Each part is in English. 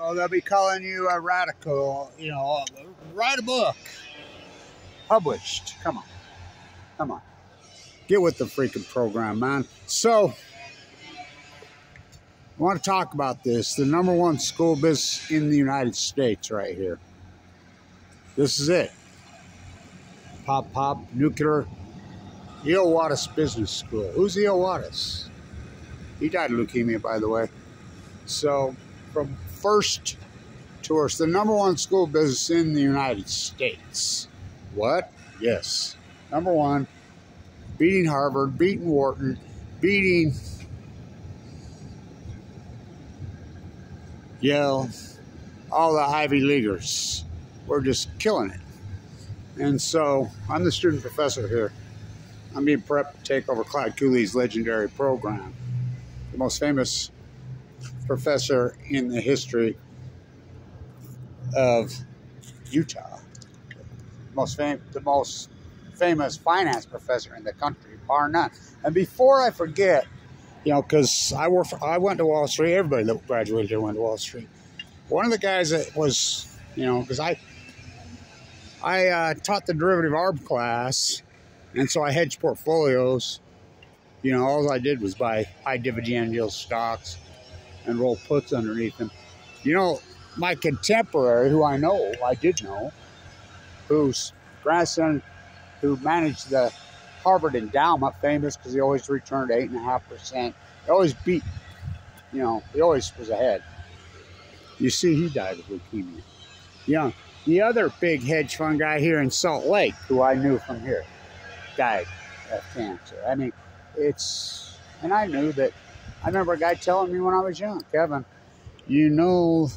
So they'll be calling you a radical, you know, write a book. Published. Come on. Come on. Get with the freaking program, man. So, I want to talk about this. The number one school business in the United States right here. This is it. Pop Pop Nuclear E.O. Wattis Business School. Who's E.O. Wattis? He died of leukemia, by the way. So, from first tourist, the number one school business in the United States. What? Yes. Number one, beating Harvard, beating Wharton, beating Yale, all the Ivy Leaguers. We're just killing it. And so I'm the student professor here. I'm being prepped to take over Clyde Cooley's legendary program, the most famous professor in the history of Utah. Most fam- the most famous finance professor in the country, bar none. And before I forget, you know, because I work, for, I went to Wall Street. Everybody that graduated went to Wall Street. One of the guys that was, you know, because I, I uh, taught the derivative arb class, and so I hedged portfolios. You know, all I did was buy high dividend yield stocks and roll puts underneath him. You know, my contemporary, who I know, I did know, whose grandson, who managed the Harvard endowment, famous because he always returned eight and a half percent. He always beat, you know, he always was ahead. You see, he died of leukemia. Young. The other big hedge fund guy here in Salt Lake, who I knew from here, died of cancer. I mean, it's, and I knew that. I remember a guy telling me when I was young, Kevin, you know,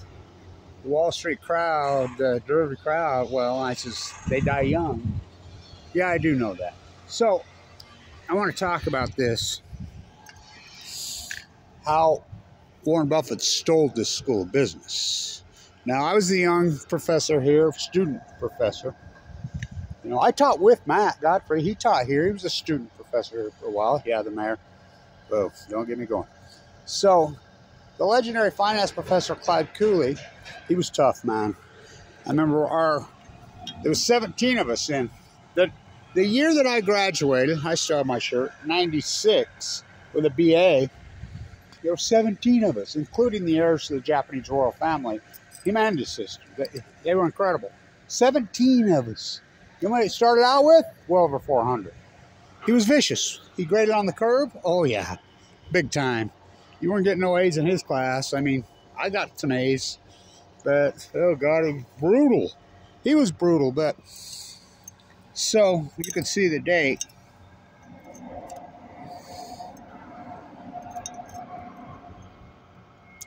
the Wall Street crowd, the derivative crowd, well, I says, they die young. Yeah, I do know that. So, I want to talk about this how Warren Buffett stole this school of business. Now, I was the young professor here, student professor. You know, I taught with Matt Godfrey. He taught here. He was a student professor for a while. Yeah, the mayor. Oh, don't get me going. So, the legendary finance professor Clyde Cooley, he was tough, man. I remember our, there was 17 of us in. The, the year that I graduated, I still have my shirt, 96, with a BA, there were 17 of us, including the heirs to the Japanese royal family, humanities system. They, they were incredible. 17 of us. You know what it started out with? Well over 400. He was vicious. He graded on the curb. Oh, yeah. Big time. You weren't getting no A's in his class. I mean, I got some A's. But, oh, God, it was brutal. He was brutal, but... So, you can see the date.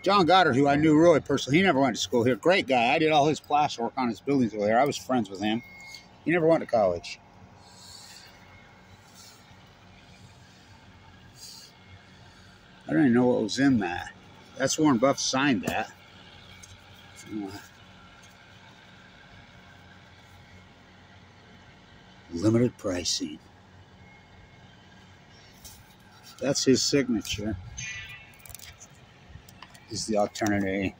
John Goddard, who I knew really personally, he never went to school here. Great guy. I did all his plaster work on his buildings over there. I was friends with him. He never went to college. I don't even know what was in that. That's Warren Buff signed that. Limited pricing. That's his signature. Is the alternative.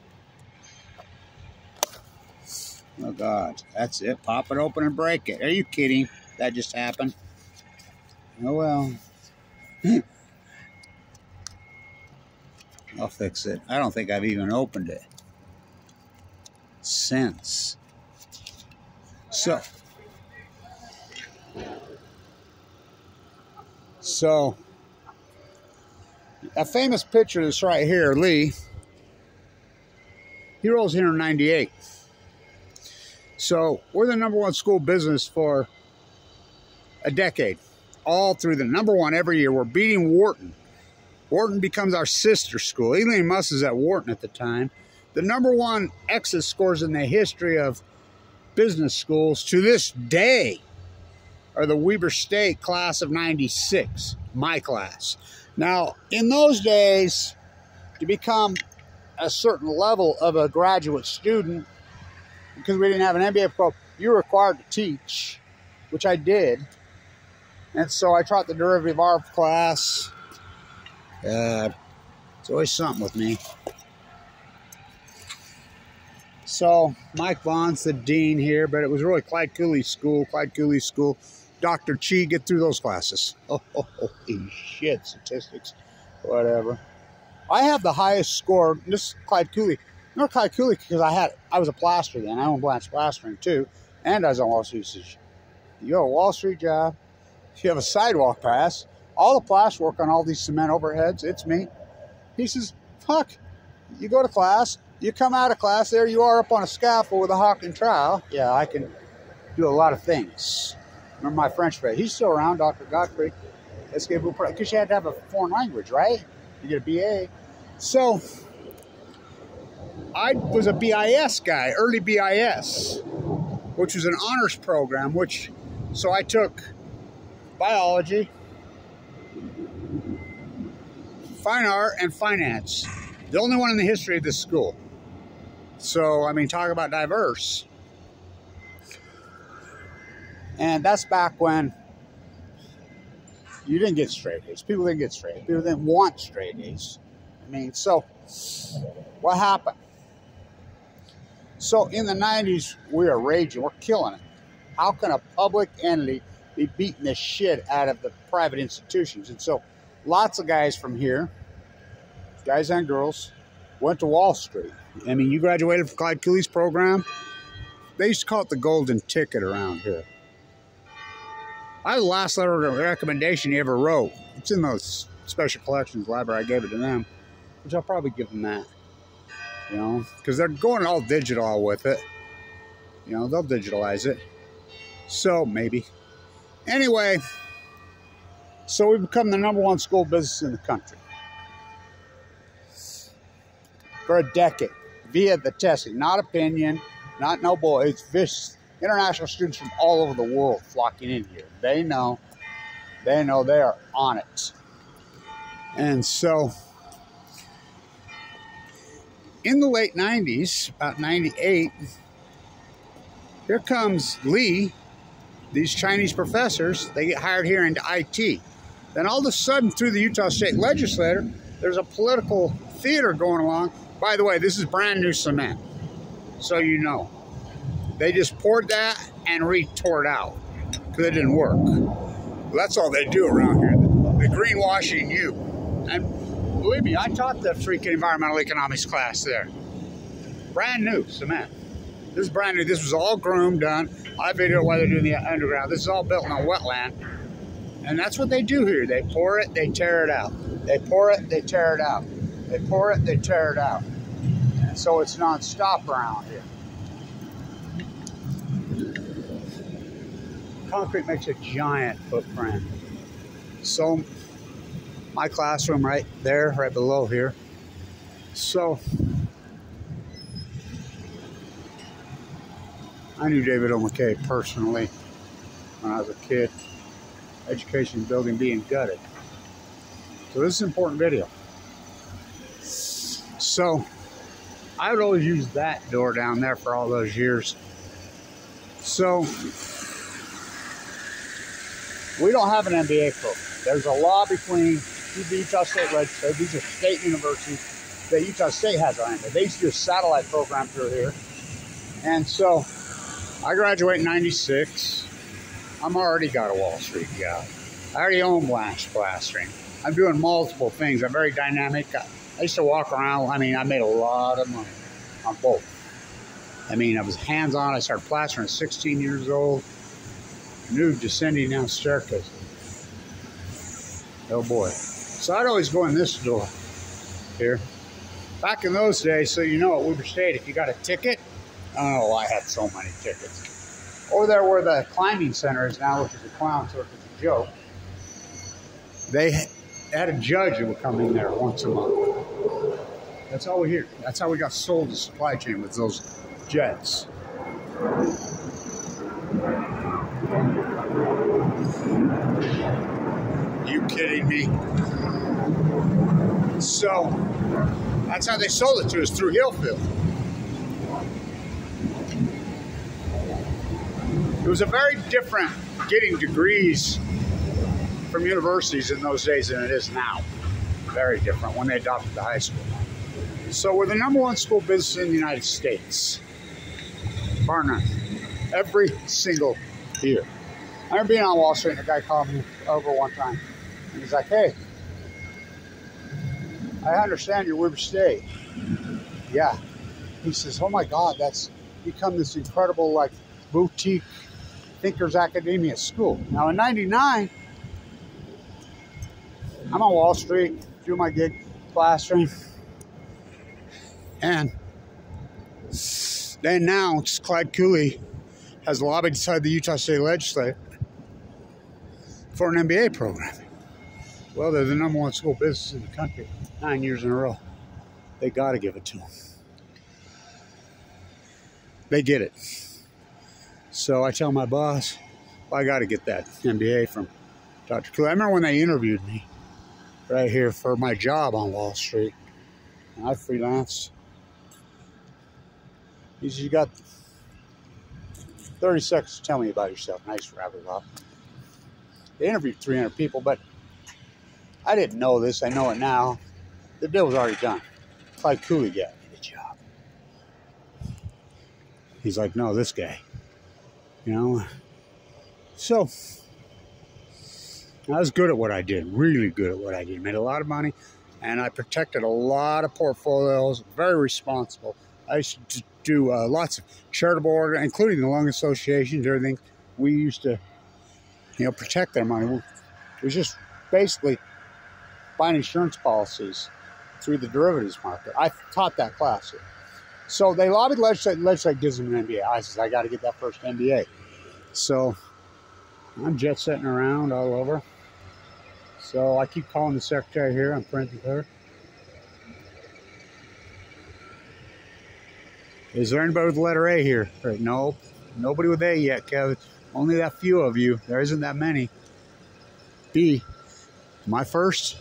Oh God, that's it. Pop it open and break it. Are you kidding? That just happened. Oh well. I'll fix it. I don't think I've even opened it since. So, so a famous picture that's right here, Lee. He rolls here in 98. So we're the number one school business for a decade. All through the number one every year. We're beating Wharton. Wharton becomes our sister school. Elon Musk is at Wharton at the time. The number one exit scores in the history of business schools to this day are the Weber State class of 96, my class. Now, in those days, to become a certain level of a graduate student, because we didn't have an MBA program, you were required to teach, which I did. And so I taught the derivative arb class. Uh, it's always something with me. So Mike Vaughn's the dean here, but it was really Clyde Cooley's school. Clyde Cooley's school. Dr. Chi, get through those classes. Oh, holy shit, statistics, whatever. I have the highest score. This is Clyde Cooley. Know Clyde Cooley because I had I was a plaster then. I owned Blanch Plastering too, and I was on Wall Street. You have a Wall Street job. You have a sidewalk pass. All the plaster work on all these cement overheads. It's me. He says, "Fuck." You go to class. You come out of class. There you are up on a scaffold with a hawk and trowel. Yeah, I can do a lot of things. Remember my French friend? He's still around, Dr. Godfrey. Because you had to have a foreign language, right? You get a BA. So, I was a BIS guy, early BIS, which was an honors program, which, so I took biology, fine art, and finance. The only one in the history of this school. So, I mean, talk about diverse. And that's back when you didn't get straight A's. People didn't get straight A's. People didn't want straight A's. I mean, so what happened? So in the 90s, we are raging. We're killing it. How can a public entity be beating the shit out of the private institutions? And so lots of guys from here, guys and girls, went to Wall Street. I mean, you graduated from Clyde Cooley's program. They used to call it the golden ticket around here. I have the last letter of recommendation he ever wrote. It's in those special collections library. I gave it to them, which I'll probably give them that. You know, because they're going all digital with it. You know, they'll digitalize it. So maybe. Anyway, so we've become the number one school business in the country for a decade via the testing, not opinion, not no boy. It's this international students from all over the world flocking in here. They know, they know they are on it. And so, in the late 90s, about 98, here comes Lee, these Chinese professors, they get hired here into IT. Then all of a sudden, through the Utah State Legislature, there's a political theater going along. By the way, this is brand new cement, so you know. They just poured that and retore it out because it didn't work. That's all they do around here. The greenwashing you. And believe me, I taught the freaking environmental economics class there. Brand new cement. This is brand new. This was all groomed, done. I videoed why they're doing the underground. This is all built on a wetland. And that's what they do here. They pour it, they tear it out. They pour it, they tear it out. They pour it, they tear it out. So it's non-stop around here. concrete makes a giant footprint. So my classroom right there, right below here. So I knew David O. McKay personally when I was a kid. Education building being gutted. So this is an important video. So I would always use that door down there for all those years. So we don't have an MBA program. There's a law between the Utah State Legislature, these are state universities, that Utah State has on it. They used to do a satellite program through here. And so I graduate in 96. I'm already got a Wall Street job. I already own blast Plastering. I'm doing multiple things. I'm very dynamic. I used to walk around. I mean, I made a lot of money on both. I mean, I was hands-on. I started plastering at 16 years old new descending down staircase. Oh boy. So I'd always go in this door here. Back in those days, so you know at Weber State, if you got a ticket, oh, I had so many tickets. Over there where the climbing center is now, which is a clown circus, a joke, they had a judge that would come in there once a month. That's all we hear. That's how we got sold the supply chain with those jets. You kidding me? So that's how they sold it to us through Hillfield. It was a very different getting degrees from universities in those days than it is now. Very different when they adopted the high school. So we're the number one school business in the United States. bar none. Every single year. I remember being on Wall Street and a guy called me over one time. And he's like, hey, I understand you're Weber State. Yeah. He says, oh my God, that's become this incredible, like, boutique Thinkers Academia school. Now, in 99, I'm on Wall Street, do my gig, plastering. And they announced Clyde Cooley has lobbied inside the Utah State Legislature for an MBA program. Well, they're the number one school business in the country, nine years in a row. They got to give it to them. They get it. So I tell my boss, well, I got to get that MBA from Dr. Cooley. I remember when they interviewed me right here for my job on Wall Street. I freelance. You got 30 seconds to tell me about yourself. Nice wrap it. They interviewed 300 people, but I didn't know this. I know it now. The deal was already done. Clyde Cooley got me the job. He's like, No, this guy. You know? So, I was good at what I did, really good at what I did. Made a lot of money, and I protected a lot of portfolios. Very responsible. I used to do uh, lots of charitable work, including the lung associations, everything. We used to, you know, protect their money. It was just basically buying insurance policies through the derivatives market. I taught that class here. So they lobbied legislature, legislature gives them an MBA. I said, I got to get that first MBA. So I'm jet setting around all over. So I keep calling the secretary here. I'm friends with her. Is there anybody with the letter A here? Right, no, nobody with A yet, Kevin. Only that few of you. There isn't that many. B, my first?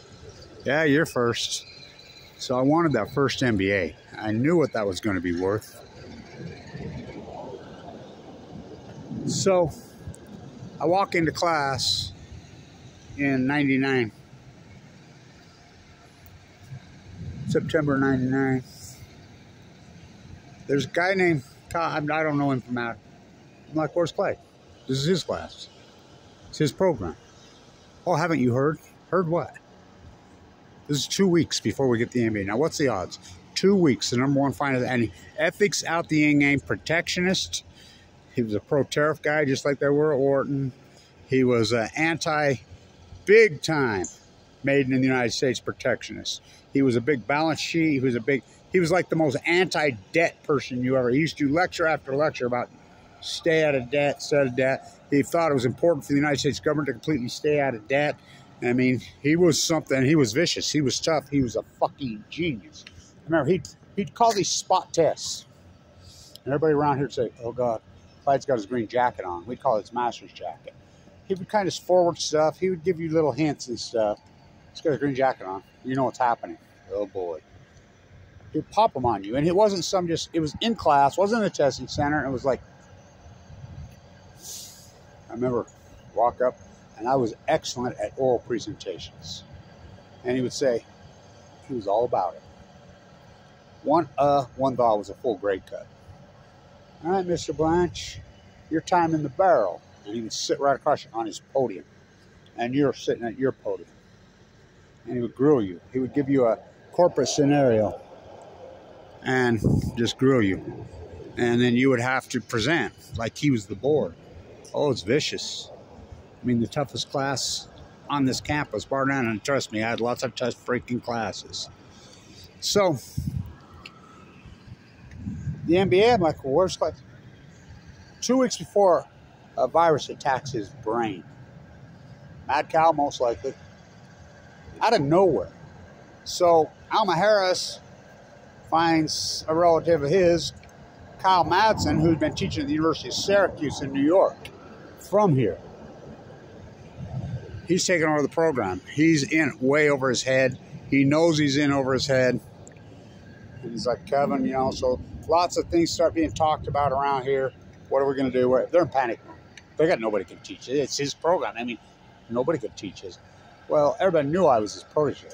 Yeah, you're first. So I wanted that first MBA. I knew what that was going to be worth. So I walk into class in 99. September 99. There's a guy named Todd, I don't know him from out. I'm like, where's Clay? This is his class. It's his program. Oh, haven't you heard? Heard what? This is two weeks before we get the MBA. Now, what's the odds? Two weeks, the number one finalist, and ethics out the yin game protectionist. He was a pro tariff guy, just like they were at Wharton. He was an anti big time made in the United States protectionist. He was a big balance sheet. He was a big, he was like the most anti-debt person you ever. He used to lecture after lecture about stay out of debt, stay out of debt. He thought it was important for the United States government to completely stay out of debt. I mean, he was something. He was vicious. He was tough. He was a fucking genius. Remember he'd, he'd call these spot tests. And everybody around here would say, oh, God, Clyde's got his green jacket on. We'd call it his master's jacket he would kind of forward stuff. He would give you little hints and stuff. He's got a green jacket on. You know what's happening. Oh boy. He'd pop them on you. And it wasn't some just, it was in class, wasn't in a testing center. It was like, I remember walk up and I was excellent at oral presentations. And he would say, he was all about it. One uh, one thought was a full grade cut. All right, Mr. Blanch, your time in the barrel and he would sit right across on his podium, and you're sitting at your podium, and he would grill you. He would give you a corporate scenario, and just grill you, and then you would have to present like he was the board. Oh, it's vicious. I mean, the toughest class on this campus, bar none, and trust me, I had lots of tough freaking classes. So, the MBA, I'm like, well, where's class? Two weeks before a virus attacks his brain. Mad cow, most likely. Out of nowhere. So Alma Harris finds a relative of his, Kyle Madsen, who's been teaching at the University of Syracuse in New York, from here. He's taking over the program. He's in way over his head. He knows he's in over his head. And he's like, Kevin, you know, so lots of things start being talked about around here. What are we going to do? They're in panic mode. They got nobody can teach it. It's his program. I mean, nobody could teach his. Well, everybody knew I was his protege.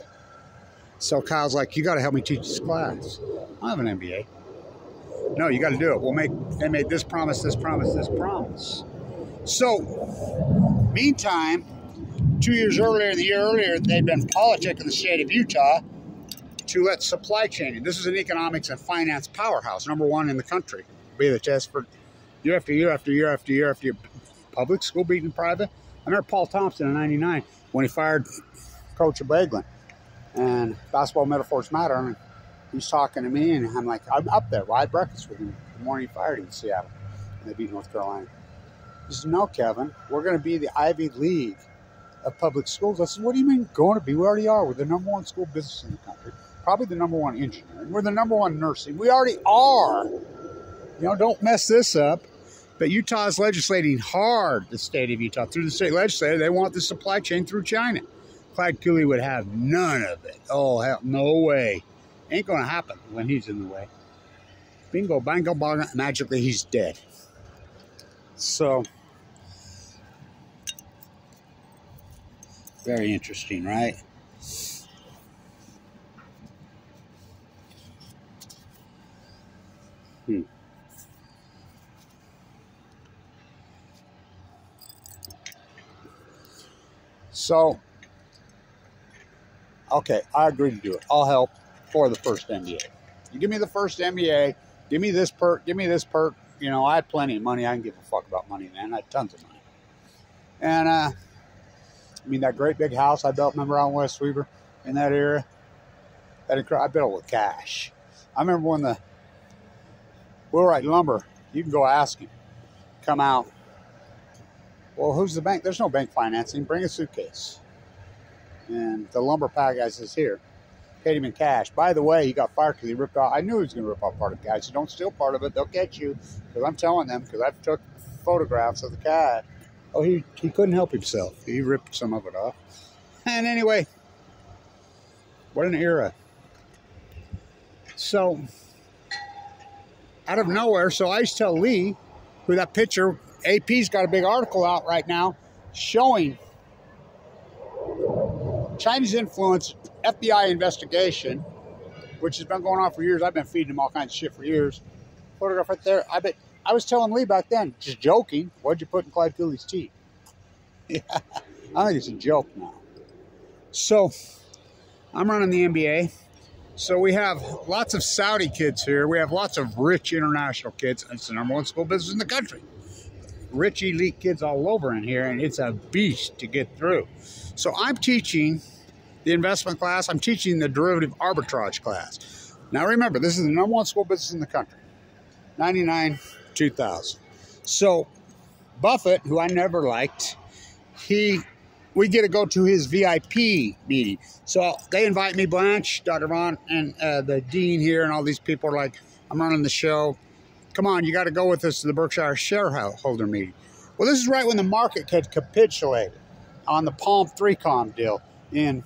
So Kyle's like, you got to help me teach this class. I have an MBA. No, you got to do it. We'll make. They made this promise, this promise, this promise. So, meantime, two years earlier, the year earlier, they'd been politicking the state of Utah to let supply chain. This is an economics and finance powerhouse, number one in the country. Be the test for year after year after year after year after year. Public school beating private. I remember Paul Thompson in '99 when he fired Coach Abegglen and basketball metaphors matter. Mean, he's talking to me, and I'm like, I'm up there. I had breakfast with him the morning he fired in Seattle, and they beat North Carolina. He says, No, Kevin, we're going to be the Ivy League of public schools. I said, What do you mean going to be? We already are. We're the number one school business in the country, probably the number one engineering. We're the number one nursing. We already are. You know, don't mess this up. But Utah is legislating hard, the state of Utah, through the state legislature. They want the supply chain through China. Clyde Cooley would have none of it. Oh, hell, no way. Ain't going to happen when he's in the way. Bingo, bango, bongo, magically he's dead. So, very interesting, right? So, okay, I agree to do it. I'll help for the first MBA. You give me the first MBA, give me this perk, give me this perk. You know, I had plenty of money. I can give a fuck about money, man. I had tons of money. And, uh, I mean, that great big house I built, remember on West Weber in that area? That I built it with cash. I remember when the Wheelwright Lumber, you can go ask him, come out. Well, who's the bank? There's no bank financing. Bring a suitcase. And the lumber pile guy says, here, paid him in cash. By the way, he got fired because he ripped off. I knew he was going to rip off part of the guy. So don't steal part of it. They'll get you. Because I'm telling them, because I've took photographs of the guy. Oh, he, he couldn't help himself. He ripped some of it off. And anyway, what an era. So, out of nowhere, so I used to tell Lee, who that picture, AP's got a big article out right now showing Chinese influence FBI investigation, which has been going on for years. I've been feeding them all kinds of shit for years. Photograph right there. I bet I was telling Lee back then, just joking. What'd you put in Clyde Cooley's teeth? Yeah, I think it's a joke now. So, I'm running the MBA. So we have lots of Saudi kids here. We have lots of rich international kids. It's the number one school business in the country. Rich elite kids all over in here, and it's a beast to get through. So I'm teaching the investment class. I'm teaching the derivative arbitrage class. Now remember, this is the number one school business in the country. 99, 2000. So Buffett, who I never liked, he we get to go to his VIP meeting. So they invite me, Blanch, Dr. Vaughn, and uh, the dean here, and all these people are like, I'm running the show. Come on, you got to go with us to the Berkshire shareholder meeting. Well, this is right when the market had capitulated on the Palm 3Com deal in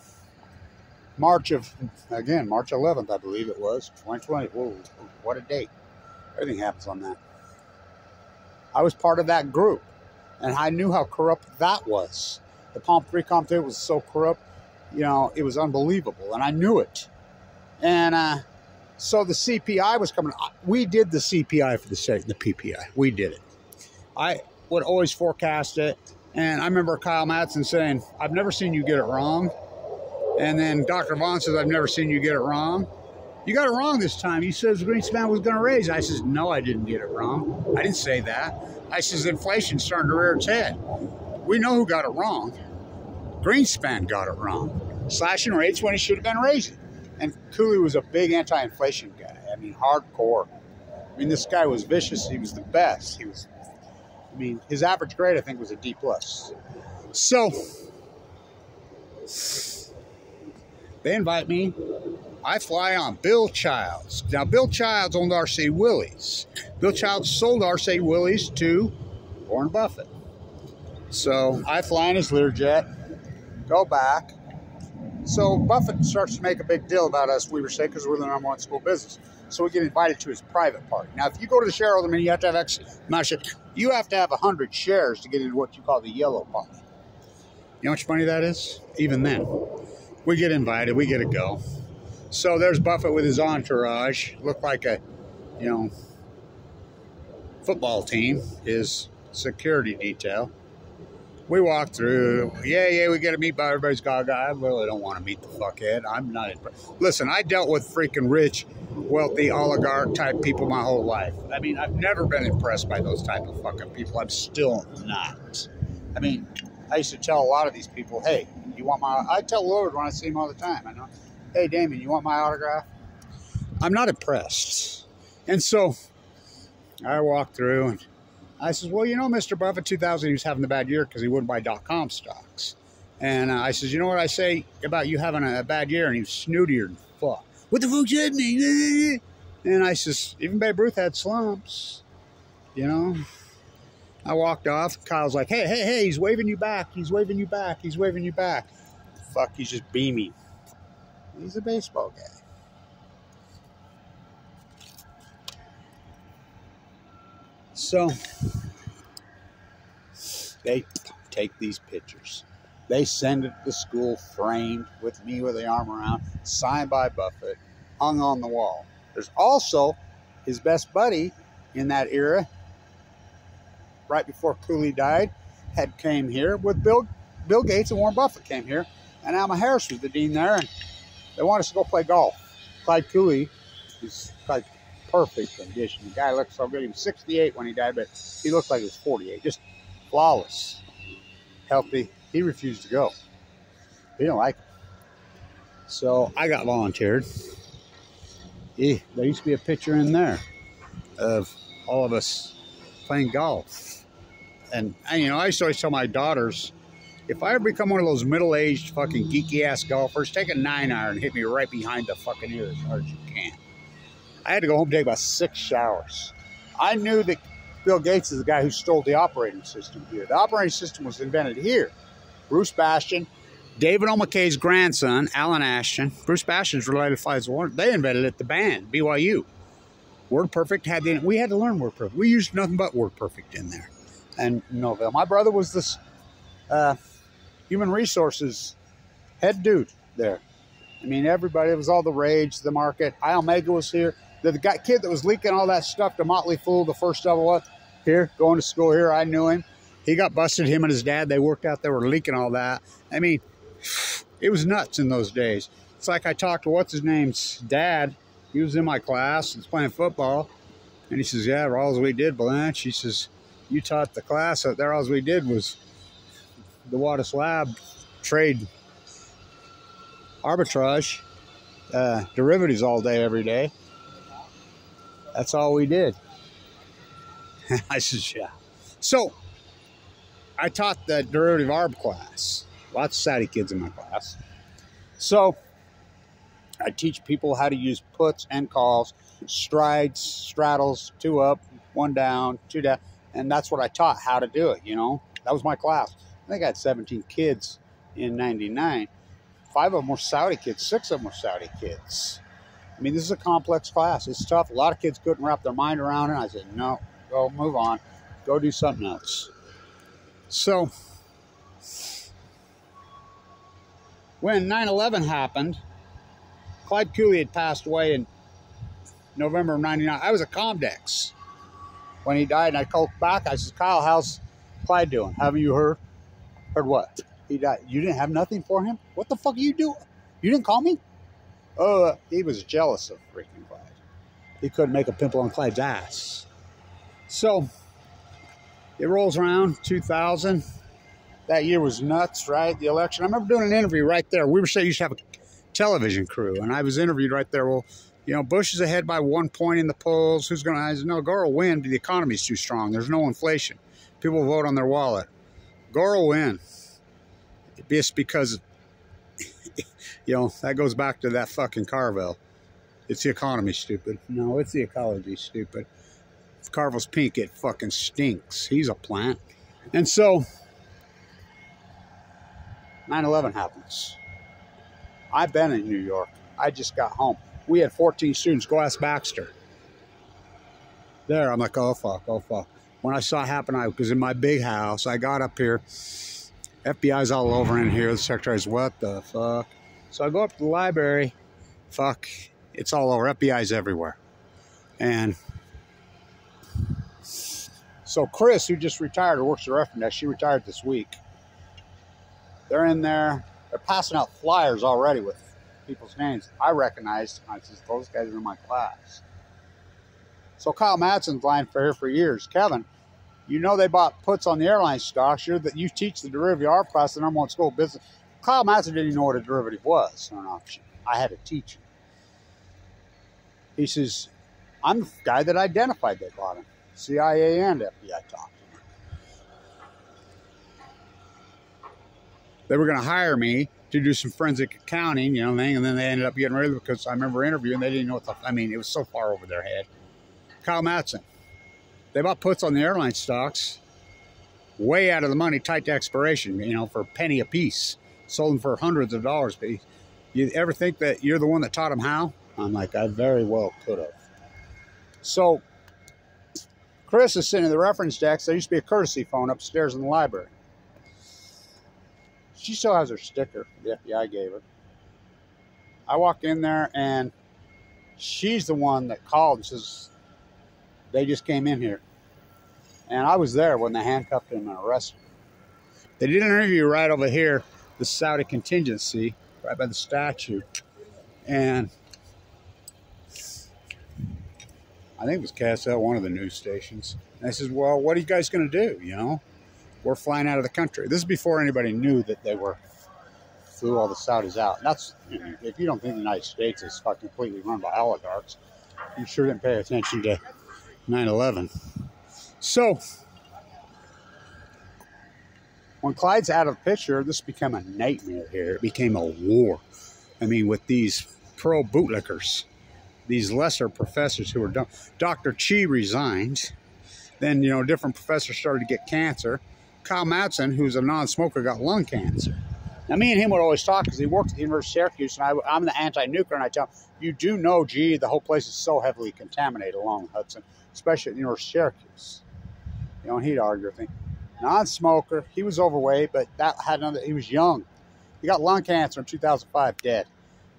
March of, again, March 11th, I believe it was, 2020. Whoa, what a date. Everything happens on that. I was part of that group, and I knew how corrupt that was. The Palm 3Com deal was so corrupt, you know, it was unbelievable, and I knew it. And uh, so the CPI was coming. We did the CPI for the state, the PPI. We did it. I would always forecast it. And I remember Kyle Madsen saying, I've never seen you get it wrong. And then Dr. Vaughn says, I've never seen you get it wrong. You got it wrong this time. He says Greenspan was going to raise. I says, no, I didn't get it wrong. I didn't say that. I says, inflation's starting to rear its head. We know who got it wrong. Greenspan got it wrong. Slashing rates when he should have been raising. And Cooley was a big anti-inflation guy. I mean, hardcore. I mean, this guy was vicious. He was the best. He was I mean, his average grade, I think, was a D plus. So they invite me. I fly on Bill Childs. Now, Bill Childs owned RC Willey's. Bill Childs sold RC Willey's to Warren Buffett. So I fly in his Learjet, go back. So Buffett starts to make a big deal about us, Weber State, because we're the number one school business. So we get invited to his private party. Now, if you go to the shareholder meeting, you have to have X amount of You have to have 100 shares to get into what you call the yellow party. You know how much money that is? Even then. We get invited, we get to go. So there's Buffett with his entourage. Looked like a, you know, football team, his security detail. We walk through. Yeah, yeah, we get to meet everybody's gaga. I really don't want to meet the fuckhead. I'm not impressed. Listen, I dealt with freaking rich, wealthy oligarch type people my whole life. I mean, I've never been impressed by those type of fucking people. I'm still not. I mean, I used to tell a lot of these people, hey, you want my, I tell Lillard when I see him all the time. I know, hey, Damon, you want my autograph? I'm not impressed. And so I walk through and I says, well, you know, Mr. Buffett, 2000, he was having a bad year because he wouldn't buy dot-com stocks. And uh, I says, you know what I say about you having a, bad year? And he was snootier than fuck. What the fuck that mean? And I says, even Babe Ruth had slumps, you know. I walked off. Kyle's like, hey, hey, hey, he's waving you back. He's waving you back. He's waving you back. Fuck, he's just beaming. He's a baseball guy. So they take these pictures. They send it to the school framed with me with the arm around, signed by Buffett, hung on the wall. There's also his best buddy in that era, right before Cooley died, had came here with Bill Bill Gates and Warren Buffett came here, and Alma Harris was the dean there, and they wanted us to go play golf. Clyde Cooley, is Clyde perfect condition. The guy looked so good. He was 68 when he died, but he looked like he was 48. Just flawless, healthy. He refused to go. He didn't like it. So I got volunteered. There used to be a picture in there of all of us playing golf. And, and you know, I used to always tell my daughters, if I ever become one of those middle-aged fucking geeky ass golfers, take a nine iron and hit me right behind the fucking ear as hard as you can. I had to go home take about six showers. I knew that Bill Gates is the guy who stole the operating system here. The operating system was invented here. Bruce Bastian, David O. McKay's grandson, Alan Ashton. Bruce Bastian's related to Warren. They invented it, the band, BYU. WordPerfect had the, we had to learn WordPerfect. We used nothing but WordPerfect in there. And Novell. My brother was this uh, human resources head dude there. I mean, everybody, it was all the rage, the market. Iomega was here the, guy, kid that was leaking all that stuff to Motley Fool, the first of up here, going to school here, I knew him. He got busted, him and his dad. They worked out, they were leaking all that. I mean, it was nuts in those days. It's like I talked to what's his name's dad. He was in my class, he's playing football. And he says, Yeah, all we did, Blanch. He says, You taught the class out there, all we did was the Wattis Lab trade arbitrage, uh, derivatives all day, every day. That's all we did. I said, yeah. So I taught the derivative arb class. Lots of Saudi kids in my class. So I teach people how to use puts and calls, strides, straddles, two up, one down, two down. And that's what I taught how to do it, you know. That was my class. I think I had 17 kids in 99. Five of them were Saudi kids, six of them were Saudi kids. I mean, this is a complex class. It's tough. A lot of kids couldn't wrap their mind around it. I said, no, go move on. Go do something else. So, when 9 11 happened, Clyde Cooley had passed away in November of 99. I was a Comdex when he died, and I called back. I said, Kyle, how's Clyde doing? Haven't you heard? Heard what? He died. You didn't have nothing for him? What the fuck are you doing? You didn't call me? Oh, uh, he was jealous of freaking Clyde. He couldn't make a pimple on Clyde's ass. So it rolls around 2000. That year was nuts, right? The election. I remember doing an interview right there. We were saying you should have a television crew, and I was interviewed right there. Well, you know, Bush is ahead by one point in the polls. Who's going to? I said, no, Gore will win, the economy's too strong. There's no inflation. People vote on their wallet. Gore will win. Just because you know, that goes back to that fucking Carville. It's the economy, stupid. No, it's the ecology, stupid. If Carville's pink, it fucking stinks. He's a plant. And so, 9-11 happens. I've been in New York. I just got home. We had 14 students. Go ask Baxter. There, I'm like, oh, fuck, oh, fuck. When I saw it happen, I was in my big house. I got up here. FBI's all over in here. The secretary's, what the fuck? So I go up to the library. Fuck, it's all over. FBI's everywhere. And So Chris, who just retired, works reference desk, she retired this week. They're in there. They're passing out flyers already with people's names. I recognized. I said, those guys are in my class. So Kyle Madsen's lying for here for years. Kevin, you know they bought puts on the airline stocks. You're that you teach the derivative arb class, the number one school business. Kyle Madsen didn't even know what a derivative was or an option. I had to teach him. He says, I'm the guy that identified they bought him. CIA and FBI talked. They were going to hire me to do some forensic accounting, you know, thing, and then they ended up getting rid of it because I remember interviewing, they didn't know what the, I mean, it was so far over their head. Kyle Madsen. They bought puts on the airline stocks way out of the money, tight to expiration, you know, for a penny a piece. Sold them for hundreds of dollars. But you ever think that you're the one that taught them how? I'm like, I very well could have. So Chris is at the reference desk. There used to be a courtesy phone upstairs in the library. She still has her sticker the FBI gave her. I walk in there and she's the one that called and says, they just came in here. And I was there when they handcuffed him and arrested him. They did an interview right over here, the Saudi contingency, right by the statue. And I think it was KSL, one of the news stations. And I says, well, what are you guys going to do? You know, we're flying out of the country. This is before anybody knew that they were flew all the Saudis out. That's, you know, if you don't think the United States is completely run by oligarchs, you sure didn't pay attention to 9-11. So, when Clyde's out of the picture, this became a nightmare here. It became a war. I mean, with these pro bootlickers, these lesser professors who were done. Dr. Chi resigned. Then, you know, different professors started to get cancer. Kyle Madsen, who's a non-smoker, got lung cancer. Now, me and him would always talk because he worked at the University of Syracuse, and I, am the anti-nuclear, and I tell him, you do know, gee, the whole place is so heavily contaminated along the Hudson, especially at the University of Syracuse. You know, and he'd argue with me. Non-smoker, he was overweight, but that had another, he was young. He got lung cancer in 2005, dead.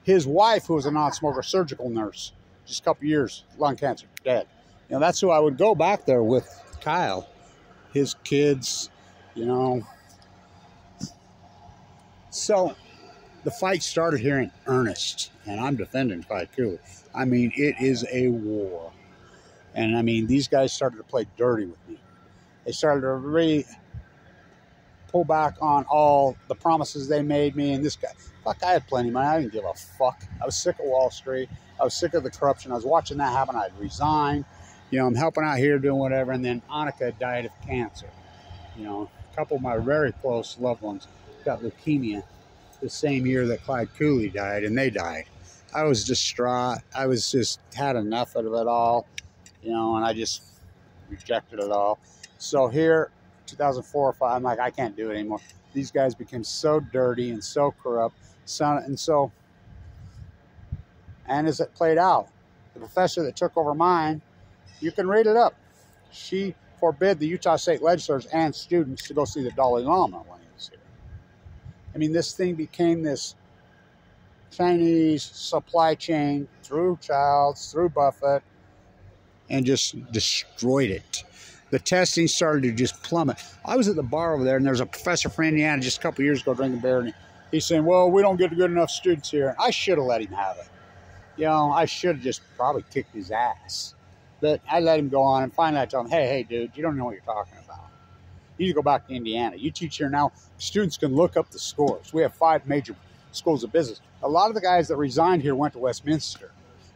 His wife, who was a non-smoker, surgical nurse, just a couple years, lung cancer, dead. You know, that's who I would go back there with Kyle, his kids, you know. So the fight started here in earnest, and I'm defending Clyde Cooley. I mean, it is a war. And I mean, these guys started to play dirty with me. They started to really pull back on all the promises they made me. And this guy, fuck, I had plenty of money. I didn't give a fuck. I was sick of Wall Street. I was sick of the corruption. I was watching that happen. I'd resign. You know, I'm helping out here doing whatever. And then Annika died of cancer. You know, a couple of my very close loved ones got leukemia the same year that Clyde Cooley died, and they died. I was distraught. I was just had enough of it all, you know, and I just rejected it all. So here, 2004 or five, I'm like, I can't do it anymore. These guys became so dirty and so corrupt. So, and so and as it played out, the professor that took over mine, you can read it up. She forbid the Utah State legislators and students to go see the Dalai Lama when he was here. I mean, this thing became this Chinese supply chain through Childs, through Buffett, and just destroyed it. The testing started to just plummet. I was at the bar over there, and there was a professor from Indiana just a couple years ago drinking beer, and he's saying, "Well, we don't get good enough students here." I should have let him have it you know, I should have just probably kicked his ass. But I let him go on, and finally I told him, hey, hey, dude, you don't know what you're talking about. You go back to Indiana. You teach here now. Students can look up the scores. We have five major schools of business. A lot of the guys that resigned here went to Westminster,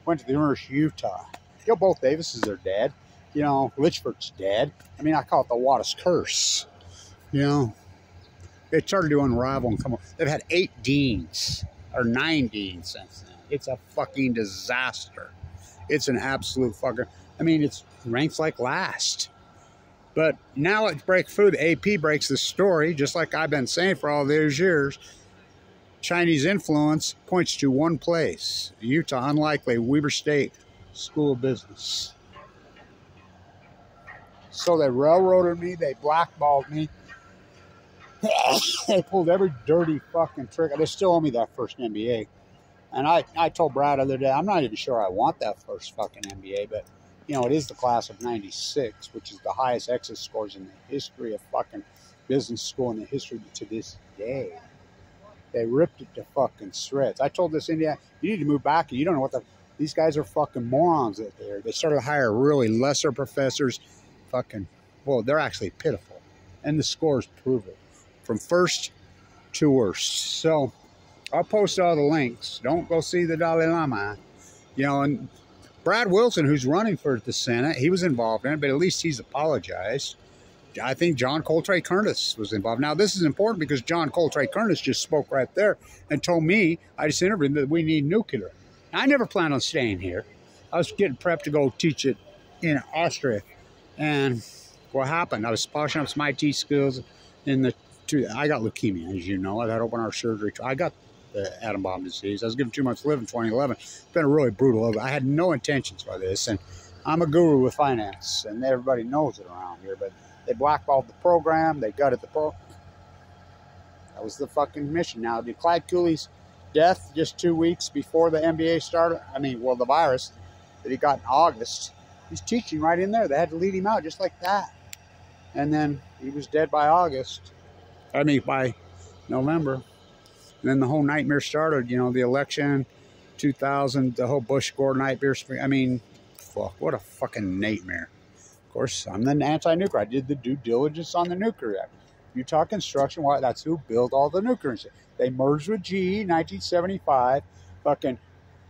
went to the University of Utah. You know, both Davises are dead. You know, Litchford's dead. I mean, I call it the Wattis curse. You know, they started to unravel and come on. They've had eight deans or nine deans since then. It's a fucking disaster. It's an absolute fucker. I mean, it's ranks like last. But now at Break Food, AP breaks the story, just like I've been saying for all these years. Chinese influence points to one place Utah, unlikely, Weber State School of Business. So they railroaded me, they blackballed me. they pulled every dirty fucking trick. They still owe me that first MBA. And I, I told Brad the other day, I'm not even sure I want that first fucking MBA, but you know, it is the class of 96, which is the highest exit scores in the history of fucking business school in the history to this day. They ripped it to fucking shreds. I told this India, you need to move back. You don't know what the these guys are fucking morons out there. They started to hire really lesser professors. Fucking, well, they're actually pitiful, and the scores prove it from first to worst. So I'll post all the links. Don't go see the Dalai Lama. You know, and Brad Wilson, who's running for the Senate, he was involved in it, but at least he's apologized. I think John Coltrane Curtis was involved. Now, this is important because John Coltrane Curtis just spoke right there and told me, I just interviewed him, that we need nuclear. I never planned on staying here. I was getting prepped to go teach it in Austria. And what happened? I was polishing up some IT skills in the I got leukemia, as you know. I had open heart surgery. I got the atom bomb disease. I was given two months to live in 2011. It's been a really brutal. I had no intentions for this, and I'm a guru with finance, and everybody knows it around here. But they blackballed the program. They gutted the pro. That was the fucking mission. Now, did Clyde Cooley's death just two weeks before the MBA started? I mean, well, the virus that he got in August. He's teaching right in there. They had to lead him out just like that. And then he was dead by August. I mean, by November. And then the whole nightmare started, you know, the election, 2000, the whole Bush Gore nightmare. I mean, fuck, what a fucking nightmare. Of course, I'm the anti-nuclear. I did the due diligence on the nuclear act. Utah Construction, why? That's who built all the nuclear. They merged with GE 1975. Fucking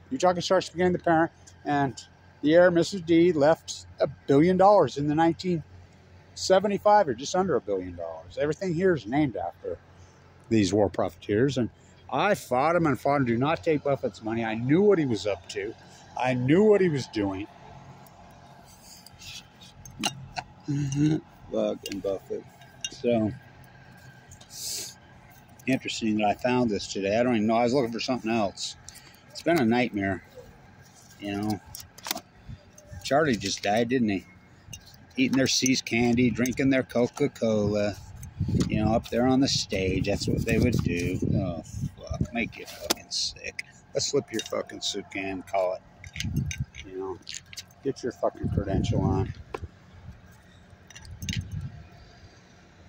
Utah Construction became the parent, and the heir, Mrs. D, left a billion dollars in the 1975 or just under a billion dollars. Everything here is named after these war profiteers, and I fought him and fought him. Do not take Buffett's money. I knew what he was up to. I knew what he was doing. Bug and Buffett. So interesting that I found this today. I don't even know. I was looking for something else. It's been a nightmare. You know, Charlie just died, didn't he? Eating their See's candy, drinking their Coca Cola. Know, up there on the stage. That's what they would do. Oh, fuck. Make you fucking sick. Let's slip your fucking suit can, call it. You know, get your fucking credential on.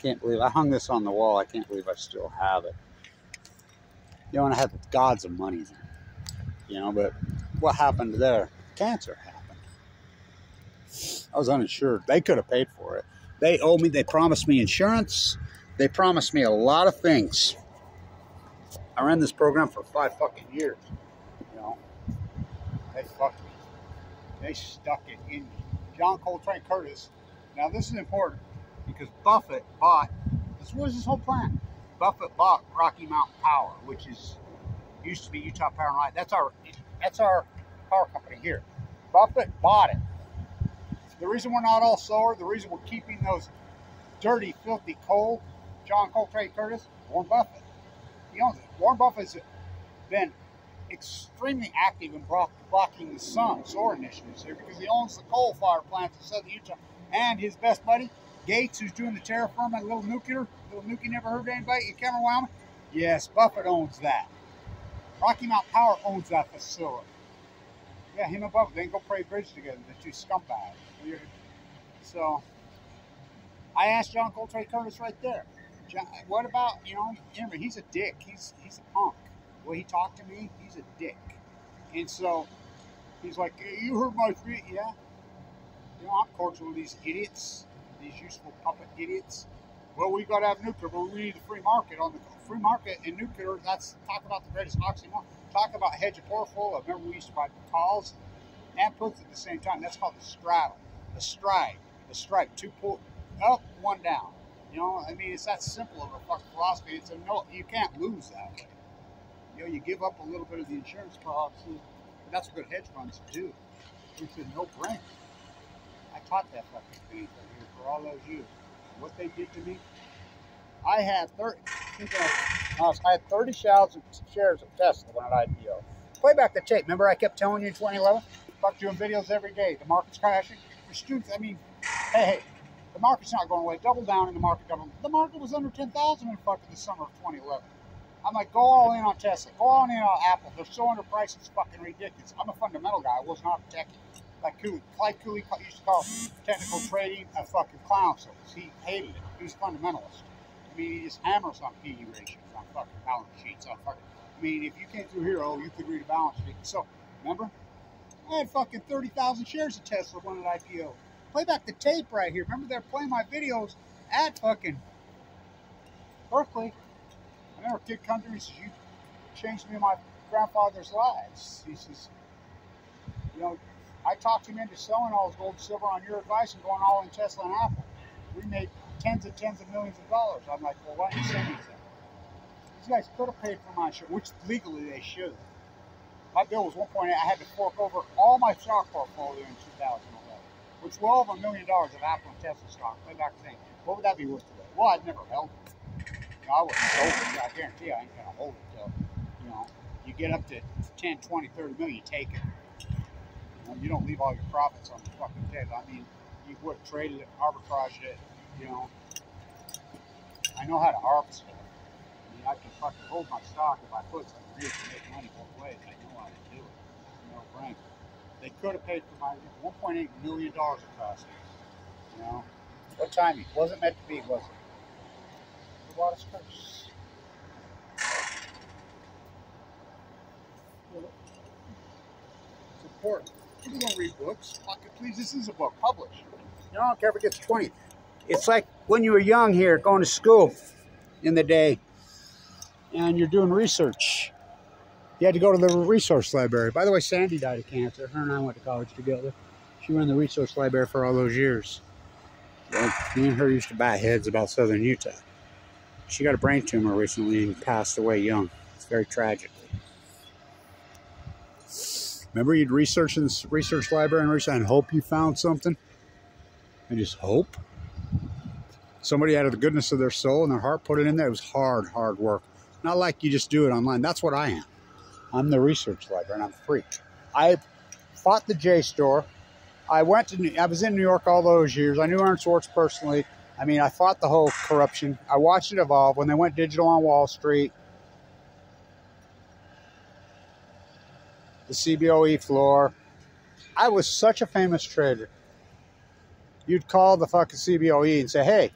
can't believe I hung this on the wall. I can't believe I still have it. You know, and I had gods of money there. You know, but what happened there? Cancer happened. I was uninsured. They could have paid for it. They owe me, they promised me insurance. They promised me a lot of things. I ran this program for five fucking years. You know, they fucked me. They stuck it in me. John Coltrane Curtis. Now, this is important because Buffett bought, this was his whole plan. Buffett bought Rocky Mountain Power, which is used to be Utah Power and Light. That's our that's our power company here. Buffett bought it. The reason we're not all solar, the reason we're keeping those dirty, filthy coal, John Coltrane Curtis, Warren Buffett. He owns it. Warren Buffett's been extremely active in blocking the sun solar initiatives here because he owns the coal fire plants in southern Utah. And his best buddy, Gates, who's doing the terraforming little nuclear, little nuke never heard of anybody in Kemmerer, Wyoming? Yes, Buffett owns that. Rocky Mountain Power owns that facility. Yeah, him and Buffett, they go pray bridge together, the two scumbags. So, I asked John Coltrane Curtis right there. What about, you know, remember, he's a dick. He's, he's a punk. Way he talked to me, he's a dick. And so, he's like, you heard my three, yeah? You know, I'm cordial with these idiots these useful puppet idiots. Well, we got to have nuclear, but we need the free market. On the free market and nuclear, that's talk about the greatest oxymoron. Talk about hedge a portfolio. Remember, we used to buy calls and puts at the same time. That's called the straddle, the stride, the strike. Two pull up, one down. You know, I mean, it's that simple of a fucking philosophy. It's a no, you can't lose that way. You know, you give up a little bit of the insurance policy, that's what good hedge funds do. It's a no-brainer. I taught that fucking thing for all those years. What they did to me, I had 30, I had 30 shares of, Tesla when I IPO. Play back the tape. Remember I kept telling you in 2011? Fuck doing videos every day. The market's crashing. For students, I mean, hey, hey, market's not going away. Double down in the market. The market was under 10,000 in fucking the summer of 2011. I'm like, go all in on Tesla. Go all in on Apple. They're so underpriced, it's fucking ridiculous. I'm a fundamental guy. I was not a techie. like Cooley, Clyde Cooley used to call technical trading a fucking clown service. He hated it. He was a fundamentalist. I mean, he just hammers on PE ratios, on fucking balance sheets, on fucking. I mean, if you came through here, oh, you could read a balance sheet. So, remember? I had fucking 30,000 shares of Tesla when it IPO. Play back the tape right here. Remember, they're playing my videos at fucking Berkeley. I remember kid and says, You changed me my grandfather's lives. He says, You know, I talked him into selling all his gold and silver on your advice and going all in Tesla and Apple. We made tens and tens of millions of dollars. I'm like, Well, why didn't you me that? These guys could have paid for my show, which legally they should. My bill was 1.8. I had to fork over all my stock portfolio in 2011, well over a million dollars of Apple and Tesla stock. Play back saying, what would that be worth today? Well, I'd never held it. You know, I wouldn't hold it. I guarantee I ain't going to hold it till, you know, you get up to 10, 20, 30 million, you take it. You, know, you don't leave all your profits on the fucking table. I mean, you would have traded it, arbitraged it, you know. I know how to harvest it. I mean, I can fucking hold my stock if I put some real to make money both ways. I know how to do it. You know, Frank. They could have paid for my 1.8 million dollars it cost. You know, what timing? Wasn't meant to be, was it? The water's curse. It's important. People don't read books. Please. This is a book published. You know, I don't care if it gets 20. It's like when you were young here, going to school in the day, and you're doing research. You had to go to the resource library. By the way, Sandy died of cancer. Her and I went to college together. She ran the resource library for all those years. me and her used to bat heads about southern Utah. She got a brain tumor recently and passed away young. It's very tragically. Remember, you'd research in the research library and research and hope you found something? And just hope? Somebody out of the goodness of their soul and their heart put it in there. It was hard, hard work. Not like you just do it online. That's what I am. I'm the research library and I'm free. I fought the JSTOR. I went to, I was in New York all those years. I knew Aaron Swartz personally. I mean, I fought the whole corruption. I watched it evolve when they went digital on Wall Street. The CBOE floor. I was such a famous trader. You'd call the fucking CBOE and say, hey,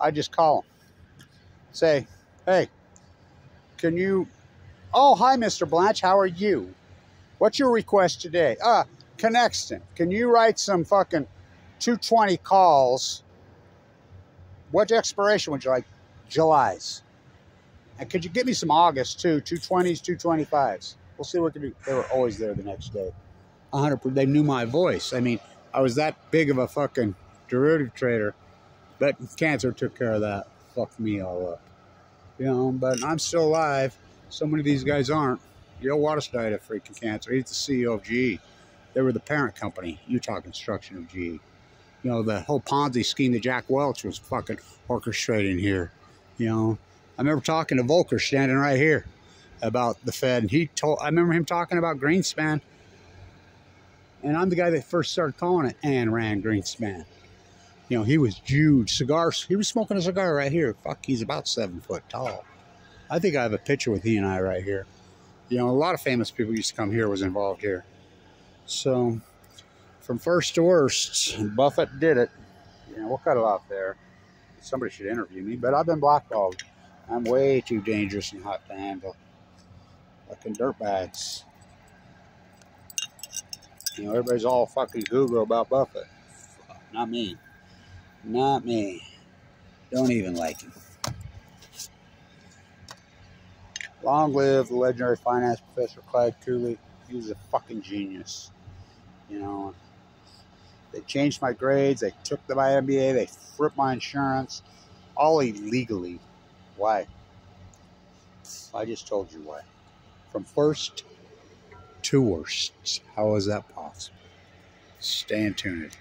I just call them. Say, hey, can you Oh, hi, Mr. Blanch. How are you? What's your request today? Ah, Connexton. Can you write some fucking 220 calls? What expiration would you like? July's. And could you get me some August too? 220s, 225s. We'll see what we can do. They were always there the next day. 100 They knew my voice. I mean, I was that big of a fucking derivative trader. But cancer took care of that. Fucked me all up. You know, but I'm still alive. So many of these guys aren't. Gail Waters died of freaking cancer. He's the CEO of GE. They were the parent company, Utah Construction of GE. You know, the whole Ponzi scheme that Jack Welch was fucking orchestrating here. You know, I remember talking to Volcker standing right here about the Fed, and he told, I remember him talking about Greenspan. And I'm the guy that first started calling it Ayn Rand Greenspan. You know, he was huge. Cigars, he was smoking a cigar right here. Fuck, he's about seven foot tall. I think I have a picture with he and I right here. You know, a lot of famous people used to come here, was involved here. So, from first to worst, Buffett did it. You know, we'll cut it off there. Somebody should interview me, but I've been blackballed. I'm way too dangerous and hot to handle. Fucking dirtbags. You know, everybody's all fucking Google about Buffett. Not me. Not me. Don't even like him. Long live the legendary finance professor Clyde Cooley. He was a fucking genius. You know, they changed my grades. They took the my MBA. They fripped my insurance, all illegally. Why? I just told you why. From first to worst. How is that possible? Stay tuned.